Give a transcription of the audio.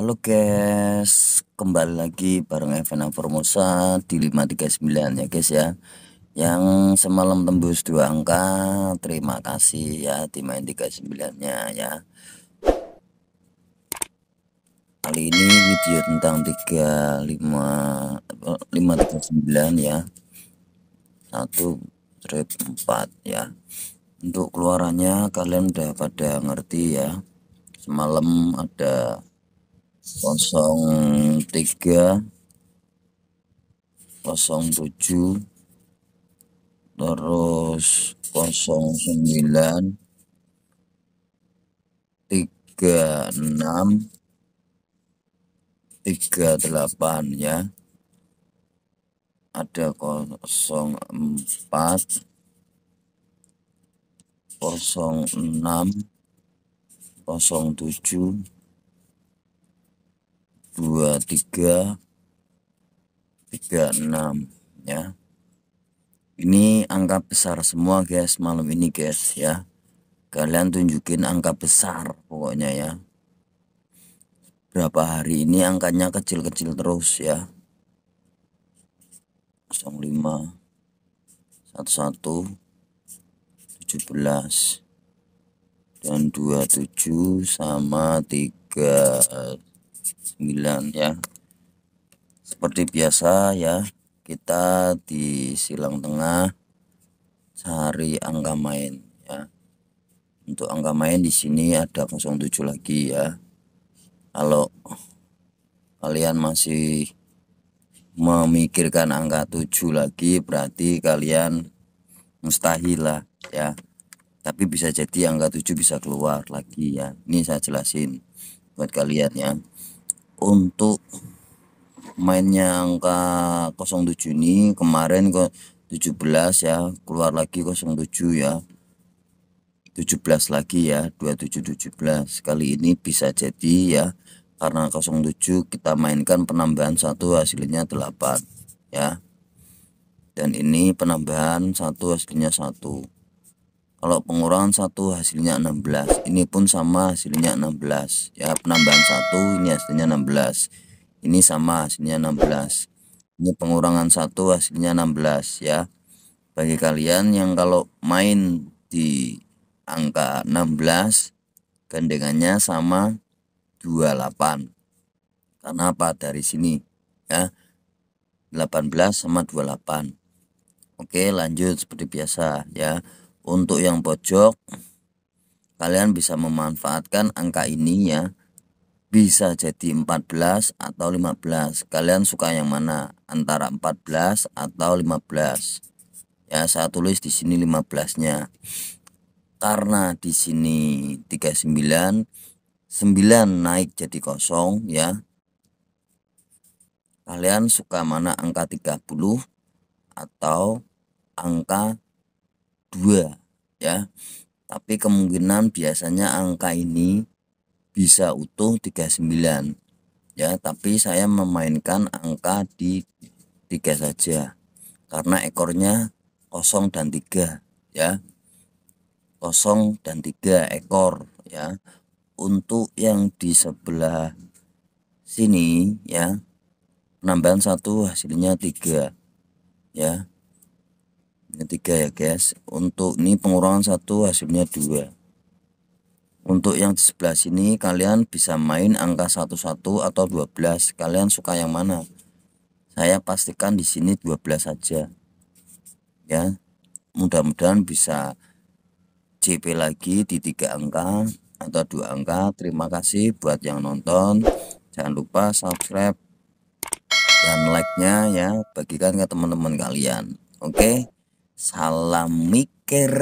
Halo guys, kembali lagi bareng Evena Formosa di 539 ya guys ya. Yang semalam tembus dua angka, terima kasih ya di main 39 nya ya. Kali ini video tentang 35 539 ya. 1 strip 4 ya. Untuk keluarannya kalian udah pada ngerti ya. Semalam ada kosong tiga kosong tujuh terus kosong sembilan tiga enam tiga delapan ya. Ada kosong empat kosong enam kosong tujuh dua tiga tiga enam ya. Ini angka besar semua guys malam ini guys ya. Kalian tunjukin angka besar pokoknya ya. Berapa hari ini angkanya kecil-kecil terus ya. 05 11 17 dan 27 sama 3 9 ya. Seperti biasa ya kita di silang tengah cari angka main ya. Untuk angka main di sini ada 07 lagi ya. Kalau kalian masih memikirkan angka 7 lagi berarti kalian mustahil lah ya. Tapi bisa jadi angka 7 bisa keluar lagi ya. Ini saya jelasin buat kalian ya untuk mainnya angka 07 ini kemarin kok 17 ya keluar lagi 07 ya. 17 lagi ya 2717 kali ini bisa jadi ya karena 07 kita mainkan penambahan satu hasilnya 8 ya. Dan ini penambahan satu hasilnya satu kalau pengurangan satu hasilnya 16 ini pun sama hasilnya 16 ya penambahan satu ini hasilnya 16 ini sama hasilnya 16 ini pengurangan satu hasilnya 16 ya. Bagi kalian yang kalau main di angka 16 gandengannya sama 28 karena apa? Dari sini ya. 18 sama 28 oke lanjut seperti biasa ya untuk yang pojok kalian bisa memanfaatkan angka ini ya. Bisa jadi 14 atau 15 kalian suka yang mana? Antara 14 atau 15 ya saya tulis di sini 15 nya karena di sini 39 9 naik jadi kosong ya. Kalian suka mana? Angka 30 atau angka 2 ya. Tapi kemungkinan biasanya angka ini bisa utuh 39 ya. Tapi saya memainkan angka di 3 saja karena ekornya kosong dan 3 ya. Kosong dan 3 ekor ya. Untuk yang di sebelah sini ya penambahan satu hasilnya 3 ya ini tiga ya guys. Untuk ini pengurangan satu hasilnya dua. Untuk yang di sebelah sini kalian bisa main angka 11 atau 12 kalian suka yang mana? Saya pastikan di sini 12 saja ya. Mudah-mudahan bisa CP lagi di tiga angka atau dua angka. Terima kasih buat yang nonton. Jangan lupa subscribe dan like nya ya. Bagikan ke teman-teman kalian. Oke? okay? Salam mikir